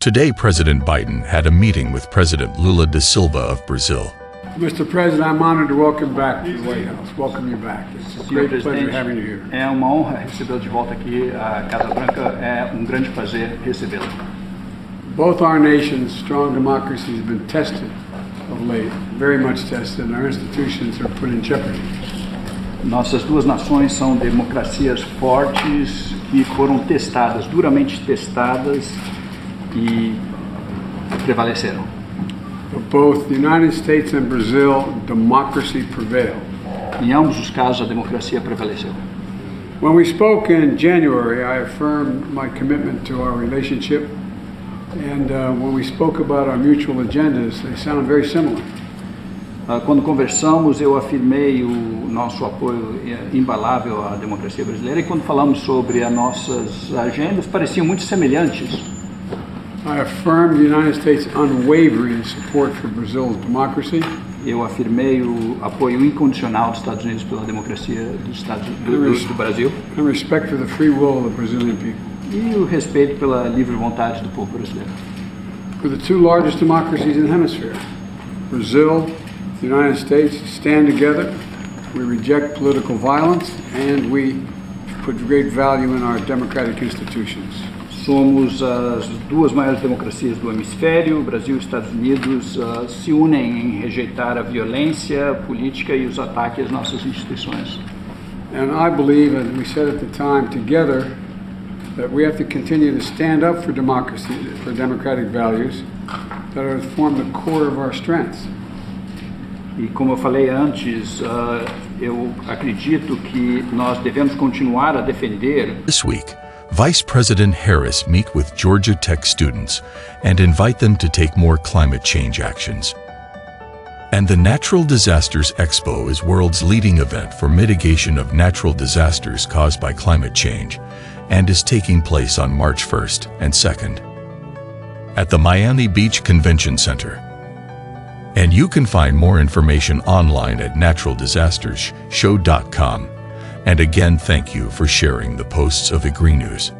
Today, President Biden had a meeting with President Lula da Silva of Brazil. Mr. President, I'm honored to welcome back to the White House. Welcome you back. It's a Senhor great pleasure presidente, having you here. é uma honra recebê-lo de volta aqui à Casa Branca. É um grande prazer recebê-lo. Both our nations' strong democracies have been tested of late, very much tested, and our institutions are put in jeopardy. Nossas duas nações são democracias fortes que foram testadas, duramente testadas e prevaleceram. For both the United States and Brazil, democracy prevailed. Em ambos os casos, a democracia prevaleceu. When we spoke in January, I affirmed my commitment to our relationship, and uh, when we spoke about our mutual agendas, they sound very similar. Ah, Quando conversamos, eu afirmei o nosso apoio imbalável à democracia brasileira e quando falamos sobre as nossas agendas, pareciam muito semelhantes. I affirmed the United States' unwavering support for Brazil's democracy. Eu afirmei o apoio incondicional dos Estados Unidos pela democracia dos Estados do, do, do Brasil and respect for the free will of the Brazilian people. e o respeito pela livre vontade do povo brasileiro. For the two largest democracies in the hemisphere, Brazil, the United States, stand together. We reject political violence and we put great value in our democratic institutions. Somos as duas maiores democracias do hemisfério, o Brasil e os Estados Unidos ah, se unem em rejeitar a violência política e os ataques às nossas instituições. And I believe, as we said at the time, together, that we have to continue to stand up for democracy, for democratic values that are form the core of our strengths. E como eu falei antes, ah, eu acredito que nós devemos continuar a defender This week, Vice President Harris meet with Georgia Tech students and invite them to take more climate change actions. And the Natural Disasters Expo is world's leading event for mitigation of natural disasters caused by climate change and is taking place on March 1st and 2nd at the Miami Beach Convention Center. And you can find more information online at naturaldisastersshow.com. And again, thank you for sharing the posts of Agri News.